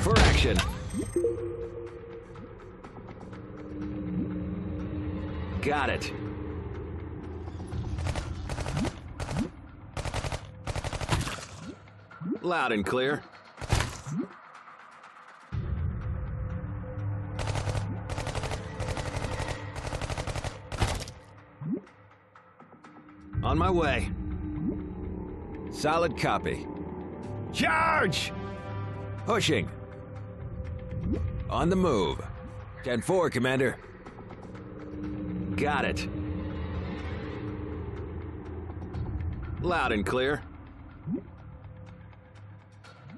for action. Got it. Loud and clear. On my way. Solid copy. Charge! Pushing. On the move. 10-4, Commander. Got it. Loud and clear.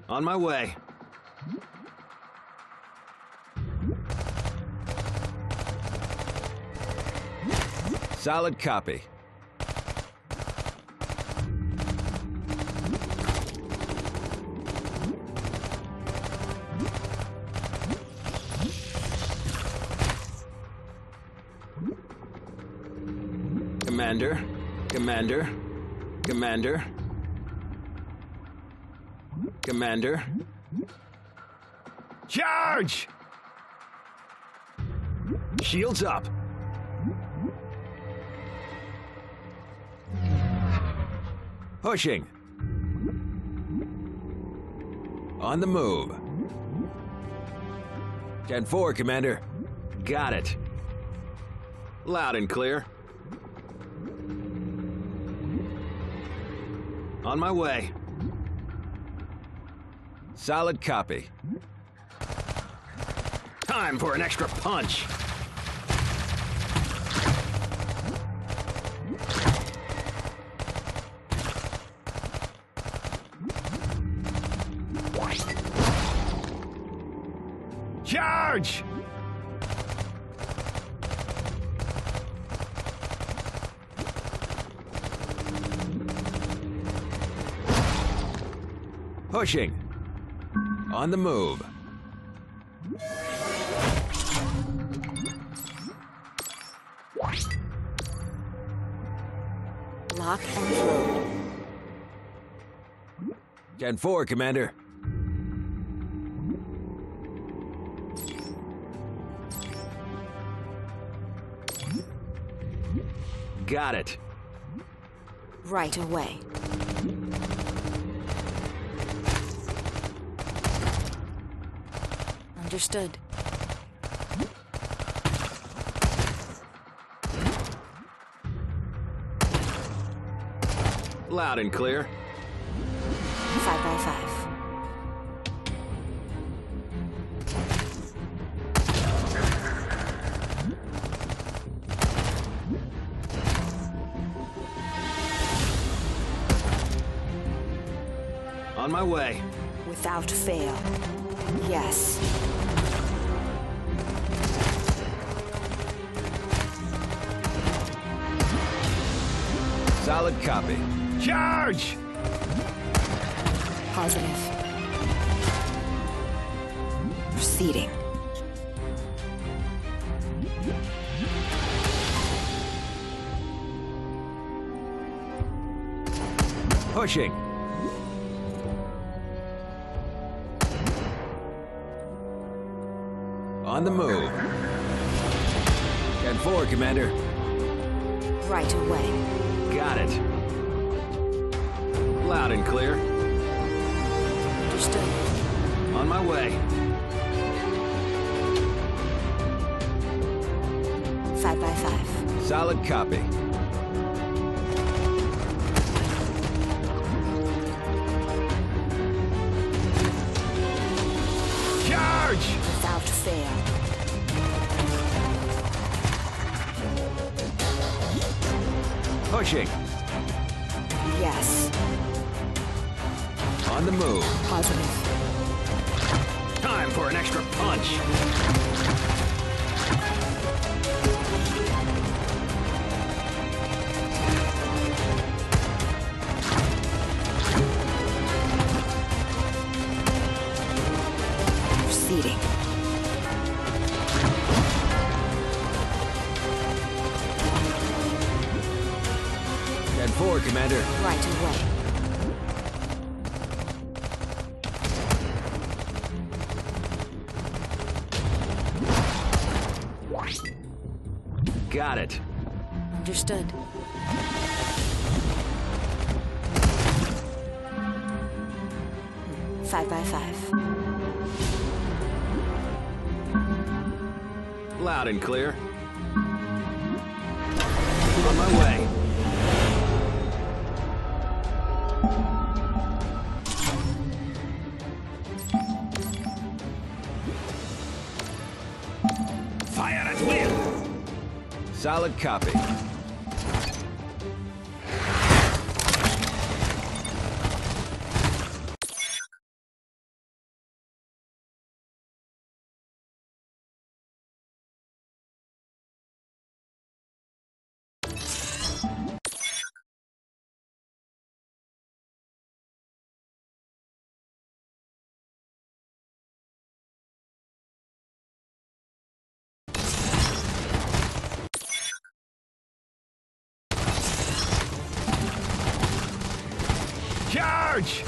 On my way. Solid copy. Commander, Commander, Commander, Commander. Charge! Shields up. Pushing. On the move. 10-4, Commander. Got it. Loud and clear. On my way. Solid copy. Time for an extra punch. Charge! Pushing. On the move. Lock and load. 10-4, Commander. Got it. Right away. Understood. Loud and clear. Five by five. On my way. Without fail. Yes. Solid copy. Charge! Positive. Proceeding. Pushing. On the move. 10-4, Commander. Right away. Got it. Loud and clear. Understood. On my way. Five by five. Solid copy. Yes. On the move. Positive. Time for an extra punch. Commander. Right away. Got it. Understood. Five by five. Loud and clear. On my way. Fire at will! Solid copy. Charge!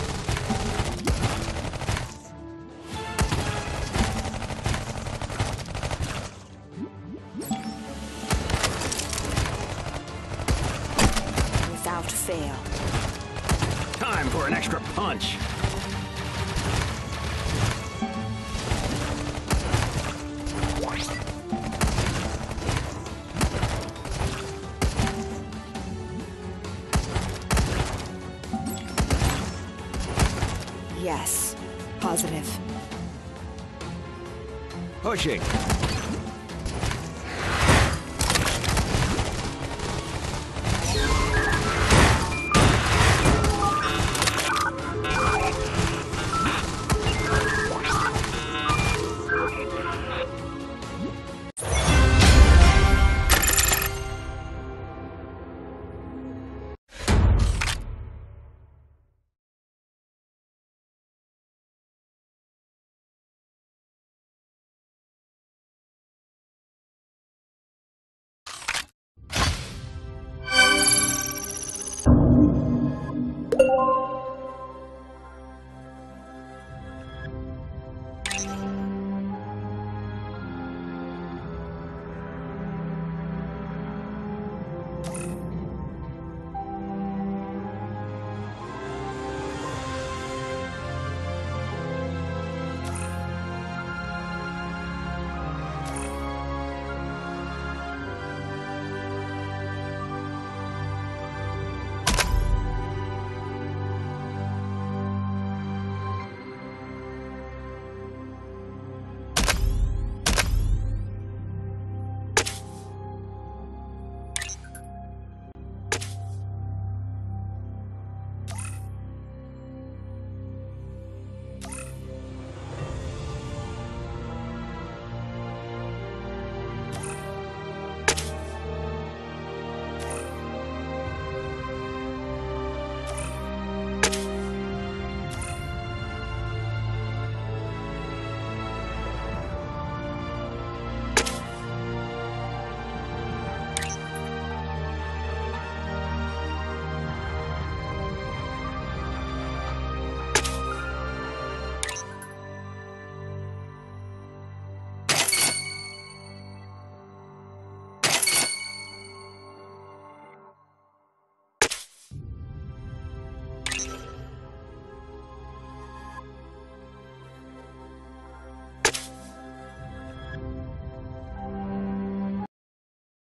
Without fail. Time for an extra punch. Pushing.